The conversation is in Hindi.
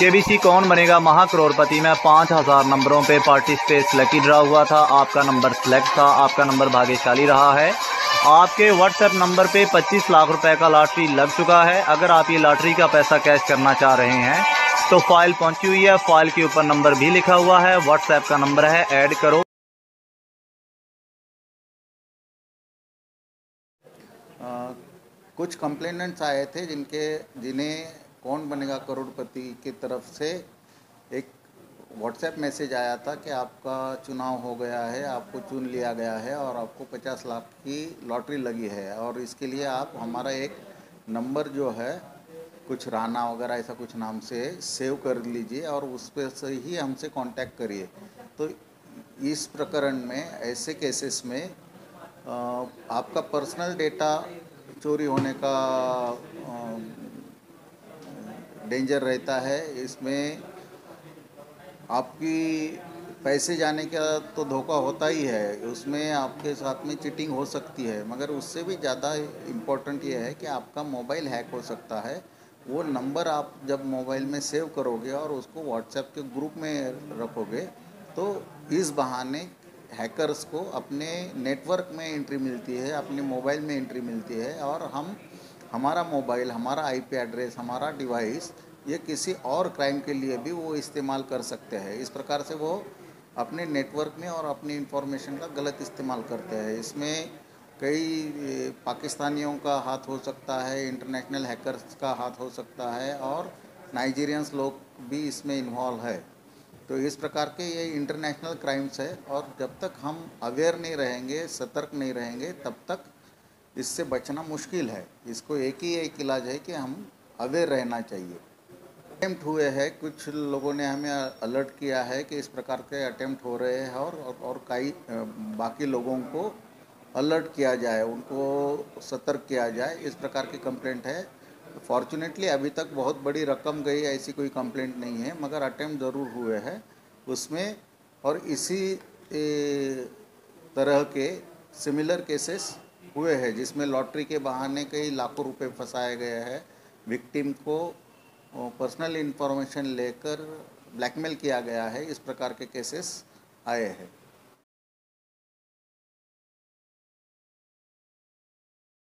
केबीसी कौन बनेगा महाकरोड़पति? में पाँच हज़ार नंबरों पे पार्टिसिपेट लकी ड्रा हुआ था। आपका नंबर सेलेक्ट था। आपका नंबर भाग्यशाली रहा है। आपके व्हाट्सएप नंबर पे 25 लाख रुपए का लॉटरी लग चुका है। अगर आप ये लॉटरी का पैसा कैश करना चाह रहे हैं तो फ़ाइल पहुँची हुई है। फ़ाइल के ऊपर नंबर भी लिखा हुआ है। व्हाट्सएप का नंबर है। ऐड करो। कुछ कंप्लेनेंट्स आए थे जिनके, जिन्हें कौन बनेगा करोड़पति की तरफ़ से? एक व्हाट्सएप मैसेज आया था कि आपका चुनाव हो गया है, आपको चुन लिया गया है और आपको 50 लाख की लॉटरी लगी है और इसके लिए आप, हमारा एक नंबर जो है, कुछ राना वगैरह ऐसा कुछ नाम से सेव कर लीजिए और उस पर से ही हमसे कांटेक्ट करिए। तो इस प्रकरण में, ऐसे केसेस में आपका पर्सनल डेटा चोरी होने का डेंजर रहता है, इसमें आपकी पैसे जाने का तो धोखा होता ही है, उसमें आपके साथ में चिटिंग हो सकती है, मगर उससे भी ज़्यादा इम्पोर्टेंट ये है कि आपका मोबाइल हैक हो सकता है, वो नंबर आप जब मोबाइल में सेव करोगे और उसको व्हाट्सएप के ग्रुप में रखोगे तो इस बहाने हैकर्स को अपने नेटवर्क में एंट्री मिलती है, अपने मोबाइल में एंट्री मिलती है, और हम हमारा मोबाइल, हमारा आईपी एड्रेस, हमारा डिवाइस, ये किसी और क्राइम के लिए भी वो इस्तेमाल कर सकते हैं। इस प्रकार से वो अपने नेटवर्क में और अपनी इंफॉर्मेशन का गलत इस्तेमाल करते हैं। इसमें कई पाकिस्तानियों का हाथ हो सकता है, इंटरनेशनल हैकर्स का हाथ हो सकता है और नाइजीरियंस लोग भी इसमें इन्वॉल्व है। तो इस प्रकार के ये इंटरनेशनल क्राइम्स है और जब तक हम अवेयर नहीं रहेंगे, सतर्क नहीं रहेंगे, तब तक इससे बचना मुश्किल है। इसको एक ही एक इलाज है कि हम अवेयर रहना चाहिए। अटैम्प्ट हुए हैं, कुछ लोगों ने हमें अलर्ट किया है कि इस प्रकार के अटैम्प्ट हो रहे हैं और और और कई बाकी लोगों को अलर्ट किया जाए, उनको सतर्क किया जाए। इस प्रकार की कंप्लेंट है। फॉर्चुनेटली अभी तक बहुत बड़ी रकम गई, ऐसी कोई कंप्लेंट नहीं है, मगर अटैम्प्ट ज़रूर हुए हैं उसमें। और इसी तरह के सिमिलर केसेस हुए हैं, जिसमें लॉटरी के बहाने कई लाखों रुपए फंसाए गए हैं। विक्टिम को पर्सनल इन्फॉर्मेशन लेकर ब्लैकमेल किया गया है। इस प्रकार के केसेस आए हैं।